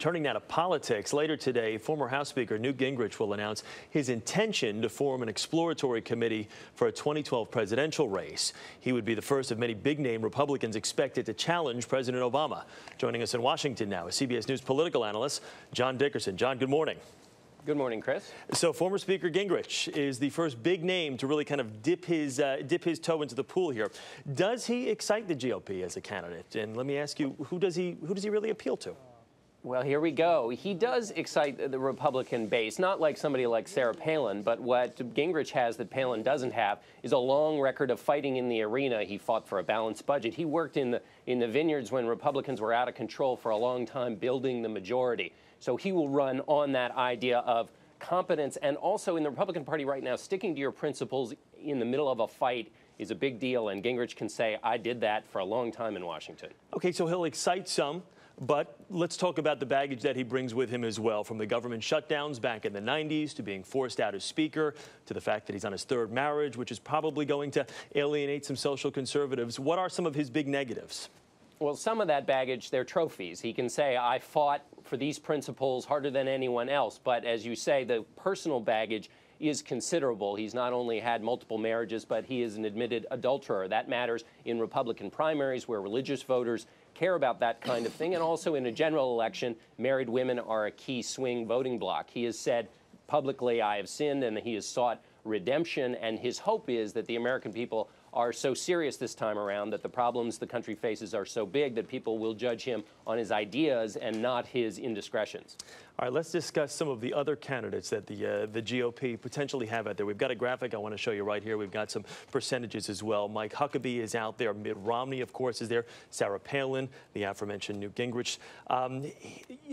Turning now to politics, later today, former House Speaker Newt Gingrich will announce his intention to form an exploratory committee for a 2012 presidential race. He would be the first of many big-name Republicans expected to challenge President Obama. Joining us in Washington now is CBS News political analyst John Dickerson. John, good morning. Good morning, Chris. So, former Speaker Gingrich is the first big name to really kind of dip his uh, dip his toe into the pool here. Does he excite the GOP as a candidate? And let me ask you, who does he who does he really appeal to? Well, here we go. He does excite the Republican base, not like somebody like Sarah Palin, but what Gingrich has that Palin doesn't have is a long record of fighting in the arena. He fought for a balanced budget. He worked in the in the vineyards when Republicans were out of control for a long time, building the majority. So he will run on that idea of competence and also in the Republican Party right now, sticking to your principles in the middle of a fight is a big deal. And Gingrich can say, I did that for a long time in Washington. Okay, so he'll excite some. But let's talk about the baggage that he brings with him as well, from the government shutdowns back in the 90s to being forced out as Speaker to the fact that he's on his third marriage, which is probably going to alienate some social conservatives. What are some of his big negatives? Well, some of that baggage, they're trophies. He can say, I fought for these principles harder than anyone else. But as you say, the personal baggage is considerable. He's not only had multiple marriages, but he is an admitted adulterer. That matters in Republican primaries where religious voters care about that kind of thing. And also in a general election, married women are a key swing voting bloc. He has said publicly, I have sinned, and he has sought redemption. And his hope is that the American people are so serious this time around that the problems the country faces are so big that people will judge him on his ideas and not his indiscretions. All right, let's discuss some of the other candidates that the uh, the GOP potentially have out there. We've got a graphic I want to show you right here. We've got some percentages as well. Mike Huckabee is out there. Mitt Romney, of course, is there. Sarah Palin, the aforementioned Newt Gingrich. Um,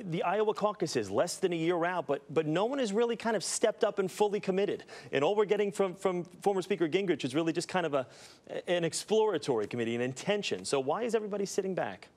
the Iowa caucus is less than a year out, but but no one has really kind of stepped up and fully committed. And all we're getting from from former Speaker Gingrich is really just kind of a an exploratory committee, an intention. So why is everybody sitting back?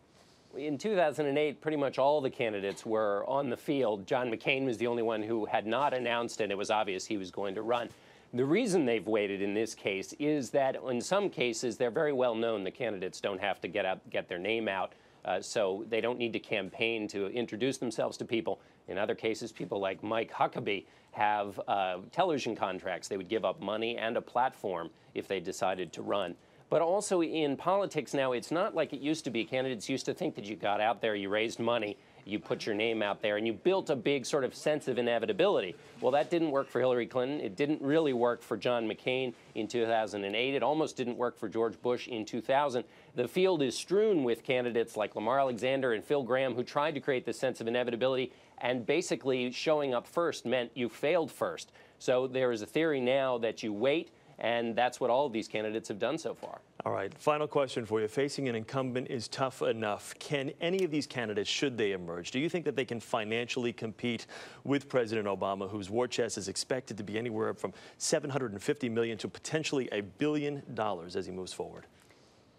In 2008, pretty much all the candidates were on the field. John McCain was the only one who had not announced, and it was obvious he was going to run. The reason they've waited in this case is that in some cases they're very well known. The candidates don't have to get out, get their name out, uh, so they don't need to campaign to introduce themselves to people. In other cases, people like Mike Huckabee have uh, television contracts. They would give up money and a platform if they decided to run. But also in politics now, it's not like it used to be. Candidates used to think that you got out there, you raised money, you put your name out there, and you built a big sort of sense of inevitability. Well, that didn't work for Hillary Clinton. It didn't really work for John McCain in 2008. It almost didn't work for George Bush in 2000. The field is strewn with candidates like Lamar Alexander and Phil Gramm who tried to create this sense of inevitability, and basically showing up first meant you failed first. So there is a theory now that you wait and that's what all of these candidates have done so far. All right, final question for you. Facing an incumbent is tough enough. Can any of these candidates, should they emerge, do you think that they can financially compete with President Obama, whose war chest is expected to be anywhere from 750 million to potentially a billion dollars as he moves forward?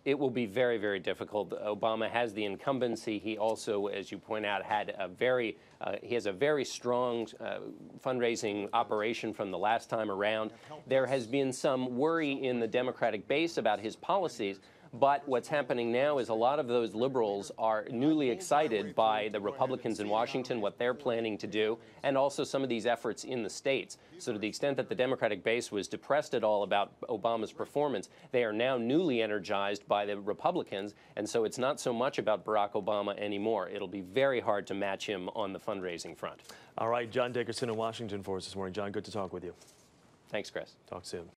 It will be very, very difficult. Obama has the incumbency. He also, as you point out, had a very uh, he has a very strong uh, fundraising operation from the last time around. There has been some worry in the Democratic base about his policies. But what's happening now is a lot of those liberals are newly excited by the Republicans in Washington, what they're planning to do, and also some of these efforts in the states. So, to the extent that the Democratic base was depressed at all about Obama's performance, they are now newly energized by the Republicans. And so, it's not so much about Barack Obama anymore. It'll be very hard to match him on the fundraising front. All right, John Dickerson in Washington for us this morning. John, good to talk with you. Thanks, Chris. Talk soon.